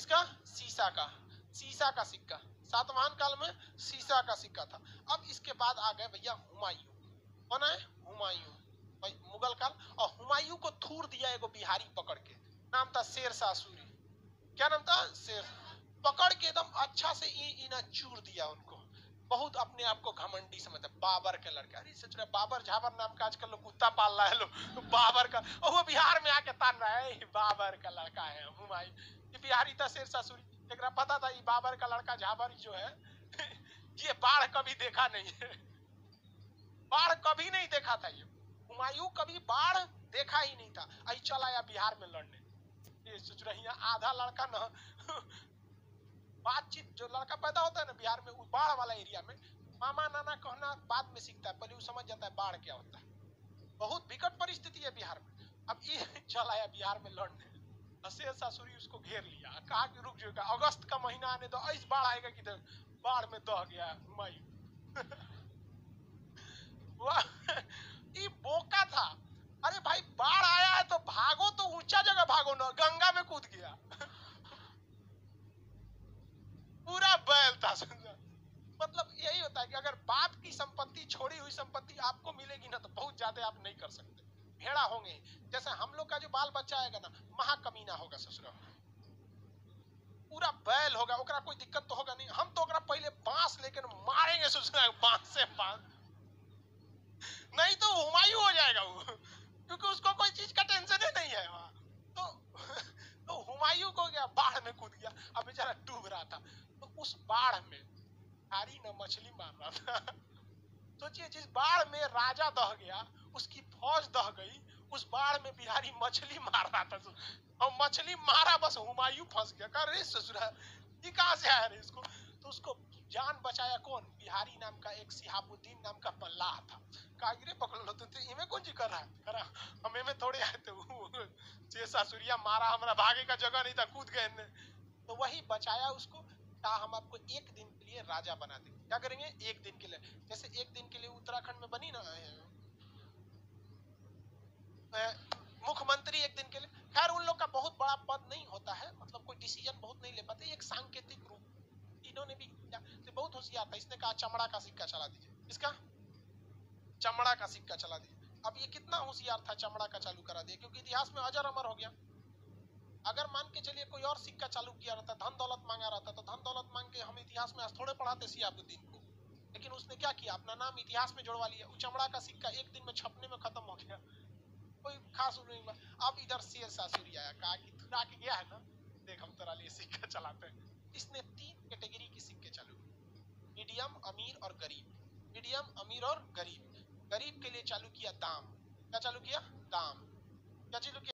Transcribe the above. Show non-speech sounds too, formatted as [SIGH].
किसका? सीसा का। सीसा का सिक्का। सातवाहन काल में सीसा का सिक्का था। अब इसके बाद आ गए भैया हुमायूं। कौन है? हुमायूं। भाई, मुगल काल। और हुमायूं को थूर दिया एगो बिहारी पकड़ के। नाम था शेर शाह सूरी क्या नाम था? शेर। पकड़ के एकदम अच्छा से इना चूर दिया उनको। बहुत अपने आप को घमंडी समझता बाबर के लड़का। अरे, सोच रहे बाबर झाबर नाम का आजकल लोग कुत्ता पाल रहा है लोग। बाबर का। वो बिहार में आके तान रहा है बाबर का लड़का है, हुमायूं। बिहारी था शेर शाह सूरी एकरा पता था ये बाबर का लड़का झाबर जो है [LAUGHS] ये बाढ़ कभी देखा नहीं है। बाढ़ कभी नहीं देखा था ये। हुमायूं कभी बाढ़ देखा ही नहीं था। आई चल आया बिहार में लड़ने। ये सोच रही हैं, आधा लड़का ना [LAUGHS] बातचीत जो लड़का पैदा होता है ना बिहार में बाढ़ वाला एरिया में मामा नाना कहना बाद में सीखता है पहले वो समझ जाता है बाढ़ क्या होता है। बहुत विकट परिस्थिति है बिहार में। अब ये [LAUGHS] चल आया बिहार में लड़ने। शेर सासुरी उसको घेर लिया। कहा कि रुक जाएगा अगस्त का महीना आने दो इस बाढ़ आएगा कि बाढ़ में दह गया [LAUGHS] वाह, ये बोका था। अरे भाई बाढ़ आया है तो भागो तो ऊँचा जगह भागो ना गंगा में कूद गया। [LAUGHS] पूरा बैल था समझा मतलब यही होता है कि अगर बाप की संपत्ति छोड़ी हुई संपत्ति आपको मिलेगी ना तो बहुत ज़्यादा आप नहीं कर सकते। भेड़ा होंगे। जैसे हम लोग का जो बाल बच्चा आएगा ना, महाकमीना होगा ससुरा। पूरा बैल होगा, ओकरा कोई दिक्कत तो होगा नहीं। हम तो ओकरा पहले बाँस लेकर मारेंगे ससुरा, बाँस से बाँस। नहीं तो हुमायूं हो जाएगा वो, क्योंकि उसको कोई चीज़ का टेंशन ही नहीं है वहाँ। तो तो हुमायूं को गया बाढ़ में कूद गया। अब बेचारा डूब रहा था। तो उस बाढ़ में हारी न मछली मार रहा था। सोचिए, जिस बाढ़ में राजा दह गया उसकी फौज दह गई, उस बाढ़ में बिहारी मछली मार रहा था। और मछली मारा, बस हुमायूं फंस गया। कह रे ससुरा ये कहाँ से आया रे इसको। तो उसको जान बचाया कौन? बिहारी नाम का एक सिहाबुद्दीन नाम का मल्लाह था। कहा रे पकड़ लो तो इमे कौन जी कर रहा है? करा हमें में थोड़े आए थे छह सासुरिया मारा, हमारा भागे का जगह नहीं था, कूद गए ने तो वही बचाया उसको, कहा, हम आपको एक दिन के लिए राजा बना देंगे। क्या करेंगे? एक दिन के लिए। जैसे एक दिन के लिए उत्तराखंड में बनी ना मुख्यमंत्री एक दिन के लिए, खैर, उन लोग का बहुत बड़ा पद नहीं होता है मतलब कोई डिसीज़न बहुत नहीं ले पाते, एक सांकेतिक रूप। इन्होंने भी तो बहुत होशियार था, इसने कहा, चमड़ा का सिक्का चला दीजिए। इसका चमड़ा का सिक्का चला दीजिए। अब ये कितना होशियार था, चमड़ा का चालू करा दिया, क्योंकि इतिहास में अजर अमर हो गया। अगर मान के चलिए कोई और सिक्का चालू किया रहता, धन दौलत मांगा रहता तो धन दौलत मांग के हम इतिहास में थोड़े पढ़ाते सियाबुद्दीन को। लेकिन उसने क्या किया? अपना नाम इतिहास में जोड़वा लिया। चमड़ा का सिक्का एक दिन में छपने में खत्म खास नहीं अब इधर शेर सासुरी आया। कहा कि तू के गया है ना? देख हम तेरा लिए सिक्का चलाते हैं। इसने तीन कैटेगरी के सिक्के चालू मीडियम, अमीर और गरीब। मीडियम, अमीर और गरीब। गरीब के लिए चालू किया दाम। क्या चालू किया? दाम। क्या चालू किया?